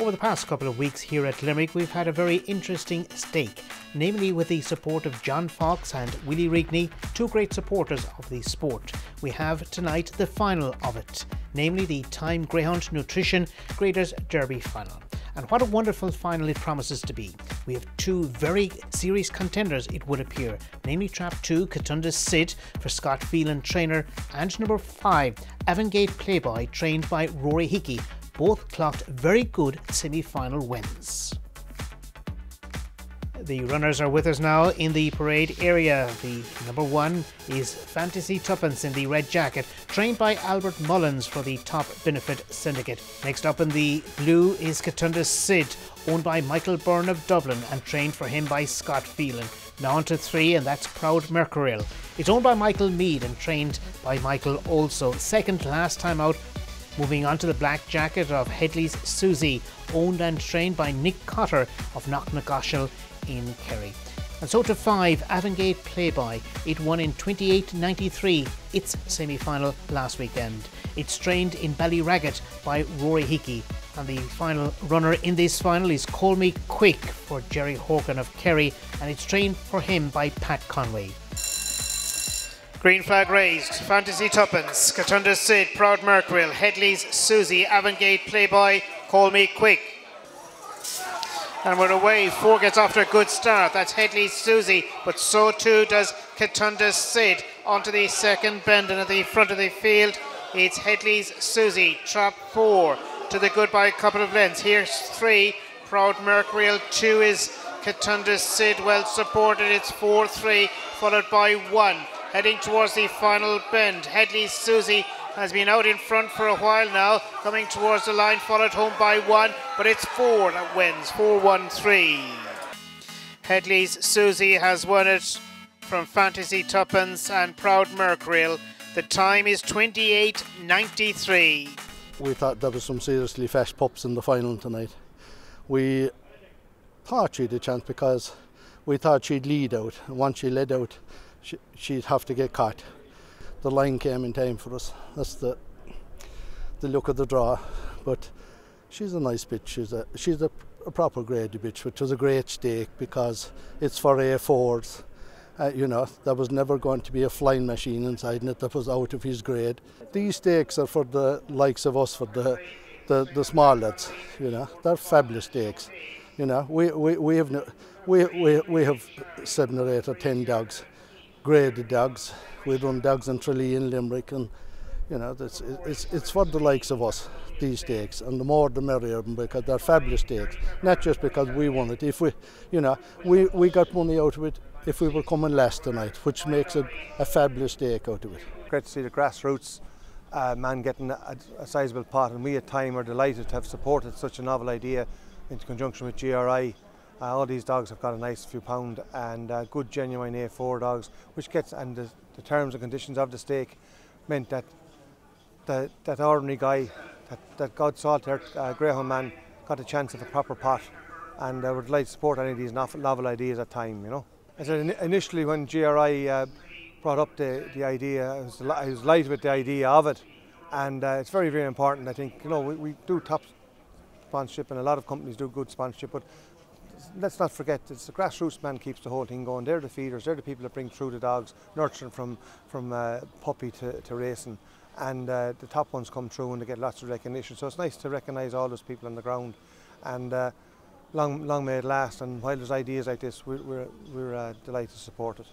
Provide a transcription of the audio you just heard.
Over the past couple of weeks here at Limerick, we've had a very interesting stake, namely with the support of John Fox and Willie Rigney, two great supporters of the sport. We have tonight the final of it, namely the Time Greyhound Nutrition Graders Derby final. And what a wonderful final it promises to be. We have two very serious contenders, it would appear, namely Trap 2, Katunda's Sid for Scott Phelan trainer, and number 5, Avangate Playboy, trained by Rory Hickey. Both clocked very good semi final wins. The runners are with us now in the parade area. The number one is Fantasy Tuppence in the red jacket, trained by Albert Mullins for the Top Benefit Syndicate. Next up in the blue is Katunda Sid, owned by Michael Byrne of Dublin and trained for him by Scott Phelan. Now on to three, and that's Proud Mercurial. It's owned by Michael Mead and trained by Michael also. Second last time out, Moving on to the black jacket of Headley's Susie, owned and trained by Nick Cotter of Knocknagoshel in Kerry. And so to five, Avangate Playboy. It won in 28.93, its semi final last weekend. It's trained in Ballyragget by Rory Hickey. And the final runner in this final is Call Me Quick for Jerry Horgan of Kerry, and it's trained for him by Pat Conway. Green flag raised. Fantasy Tuppence, Katunda Sid, Proud Mercurial, Headley's Susie, Avangate Playboy, Call Me Quick. And we're away. Four gets off to a good start. That's Headley's Susie, but so too does Katunda Sid onto the second bend and at the front of the field. It's Headley's Susie, trap four to the goodbye couple of lengths. Here's three. Proud Mercurial. Two is Katunda Sid, well supported. It's 4 3, followed by one heading towards the final bend. Headley's Susie has been out in front for a while now, coming towards the line, followed home by one, but it's four that wins, 4 1 3. Headley's Susie has won it from Fantasy Tuppence and Proud Mercurial. The time is 28.93. We thought there was some seriously fast pups in the final tonight. We thought she'd a chance because we thought she'd lead out. And once she led out, she, she'd have to get caught. The line came in time for us. That's the the look of the draw. But she's a nice bitch. She's a she's a, a proper grade bitch, which was a great stake because it's for A4s. Uh, you know, there was never going to be a flying machine inside it that was out of his grade. These stakes are for the likes of us, for the the, the small lads. You know, they're fabulous stakes. You know, we, we, we have we, we, we have seven or eight or ten dogs graded dogs. We run dogs in Tralee in Limerick, and you know it's it's it's for the likes of us these stakes, and the more the merrier because they're fabulous stakes. Not just because we won it. If we, you know, we we got money out of it if we were coming last tonight, which makes it a fabulous stake out of it. Great to see the grassroots uh, man getting a, a pot, and we at Time are delighted to have supported such a novel idea in conjunction with GRI. Uh, all these dogs have got a nice few pound and uh, good genuine A4 dogs, which gets and the, the, terms and conditions of the stake meant that the, that ordinary guy, that, that God salt earth uh, greyhound man, got a chance of a proper pot, and I would like to support any of these novel ideas at time, you know. I said initially when GRI uh, brought up the, the idea, I was, I was light with the idea of it, and uh, it's very very important. I think you know we, we do top sponsorship, and a lot of companies do good sponsorship, but let's not forget it's the grassroots man keeps the whole thing going. They're the feeders, they're the people that bring through the dogs, nurturing from from uh, puppy to, to racing. And uh, the top ones come through and they get lots of recognition. So it's nice to recognise all those people on the ground. And uh, long, long may it last. And while there's ideas like this, we're, we're, we're uh, delighted to support it.